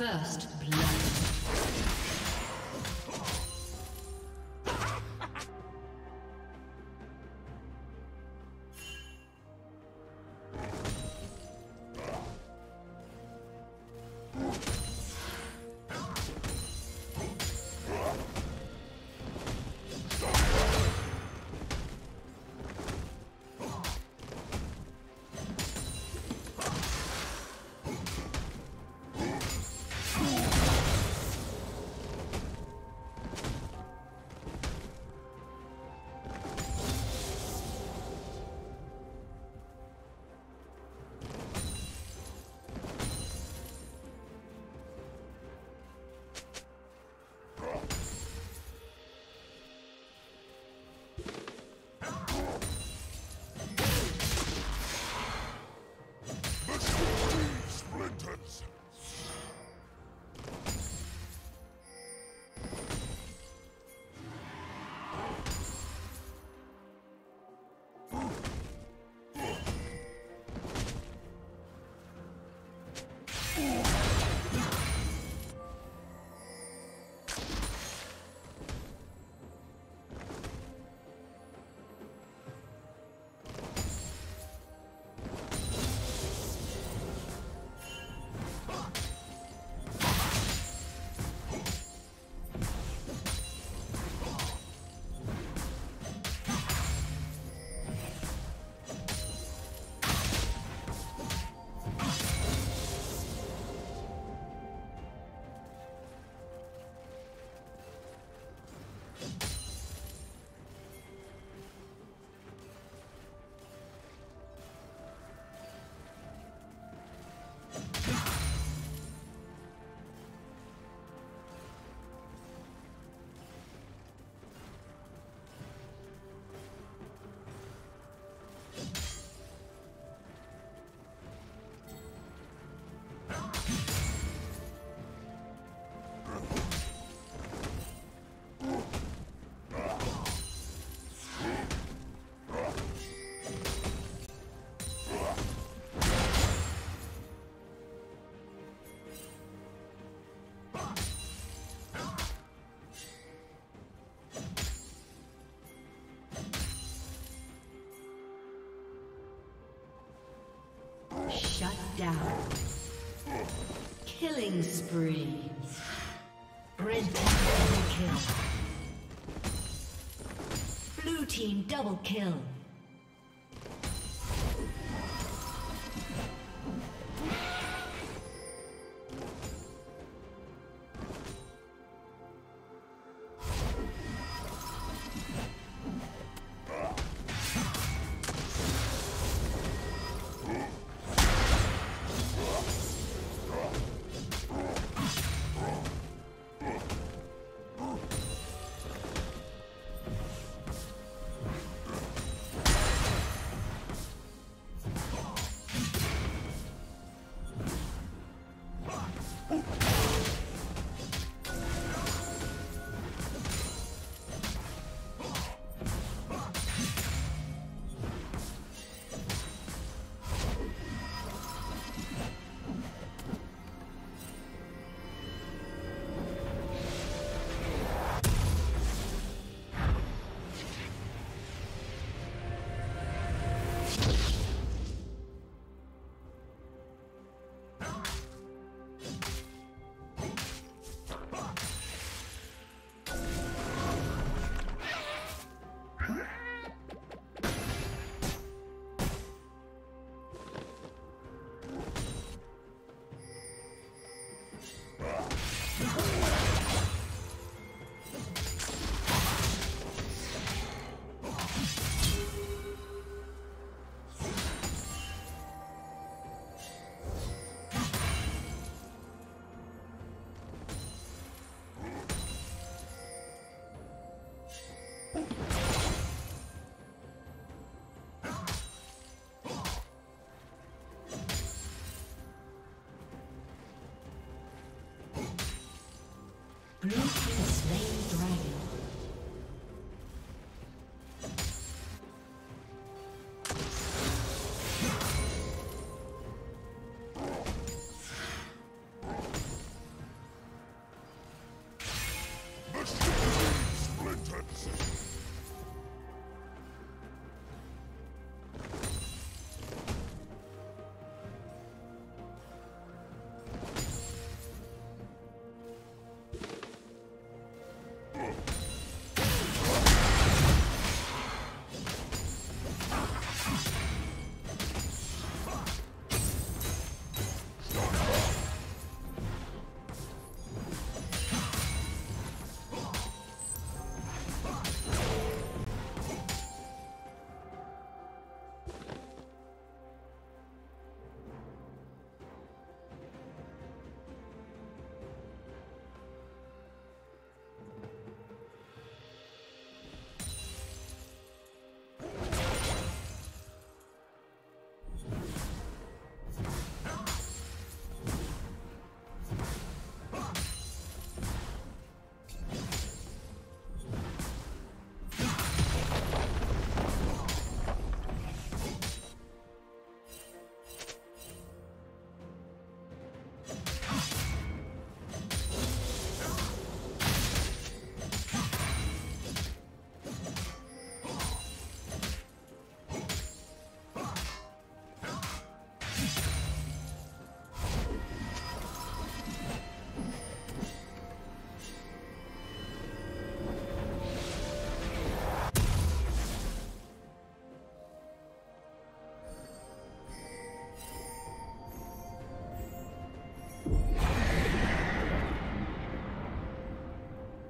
First down. Killing spree. Red team double kill. Blue team double kill. Blue team slain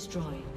Destroyed.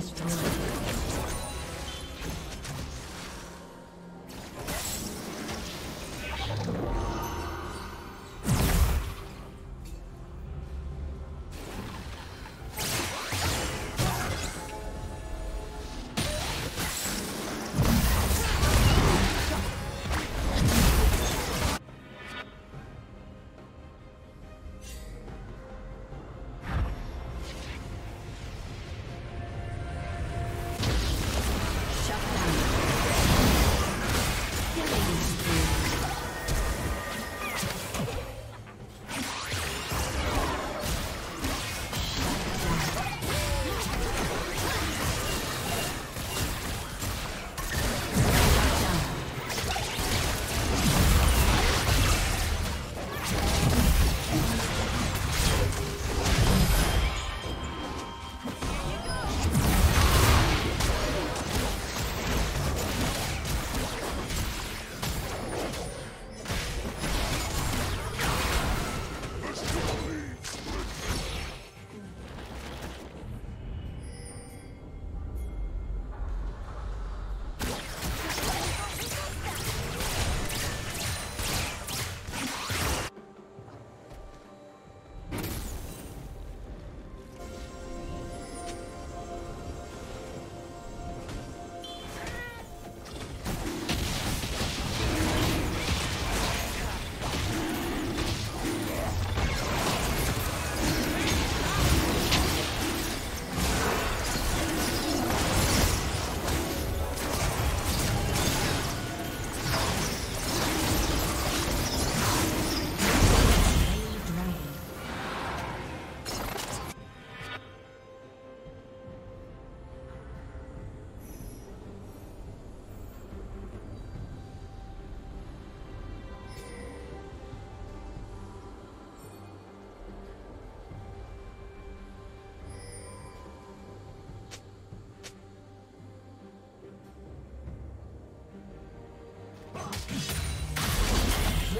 just